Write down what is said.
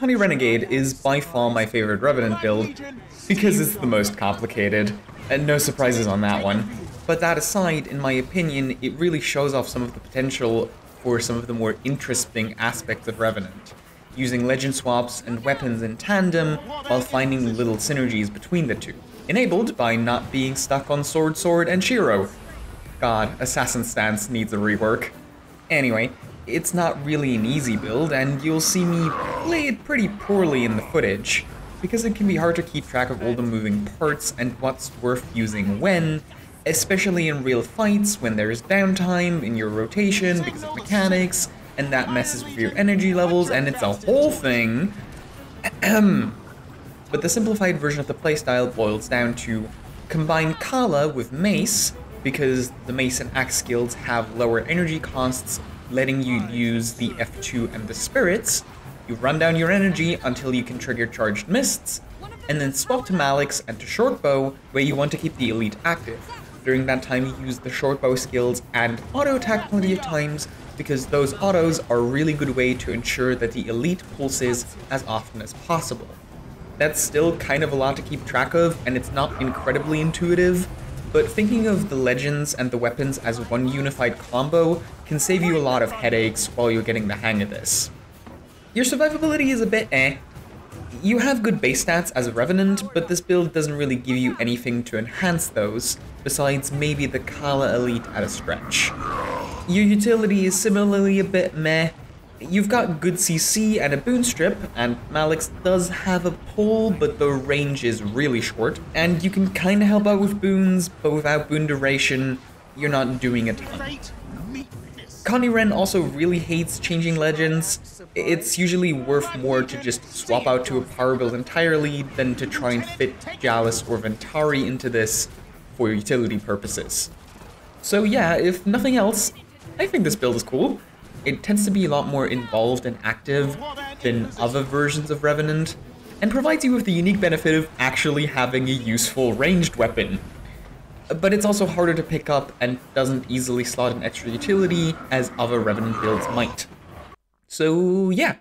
Condi Renegade is by far my favorite Revenant build, because it's the most complicated, and no surprises on that one. But that aside, in my opinion, it really shows off some of the potential for some of the more interesting aspects of Revenant, using legend swaps and weapons in tandem while finding little synergies between the two, enabled by not being stuck on Sword Sword and Shiro. God, Assassin Stance needs a rework. Anyway, it's not really an easy build, and you'll see me play it pretty poorly in the footage, because it can be hard to keep track of all the moving parts and what's worth using when, especially in real fights when there's downtime in your rotation because of mechanics, and that messes with your energy levels, and it's a whole thing. but the simplified version of the playstyle boils down to combine Kalla with Mace, because the Mace and Axe skills have lower energy costs, letting you use the F2 and the Spirits. You run down your energy until you can trigger Charged Mists, and then swap to Mallyx and to Shortbow, where you want to keep the Elite active. During that time, you use the Shortbow skills and auto attack plenty of times, because those autos are a really good way to ensure that the Elite pulses as often as possible. That's still kind of a lot to keep track of, and it's not incredibly intuitive, but thinking of the legends and the weapons as one unified combo can save you a lot of headaches while you're getting the hang of this. Your survivability is a bit eh. You have good base stats as a Revenant, but this build doesn't really give you anything to enhance those, besides maybe the Kalla Elite at a stretch. Your utility is similarly a bit meh, You've got good CC and a boon strip, and Mallyx does have a pull, but the range is really short. And you can kinda help out with boons, but without boon duration, you're not doing a ton. Condi Ren also really hates changing legends. It's usually worth more to just swap out to a power build entirely than to try and fit Jalis or Ventari into this for utility purposes. So yeah, if nothing else, I think this build is cool it tends to be a lot more involved and active than other versions of Revenant, and provides you with the unique benefit of actually having a useful ranged weapon. But it's also harder to pick up and doesn't easily slot an extra utility as other Revenant builds might. So yeah,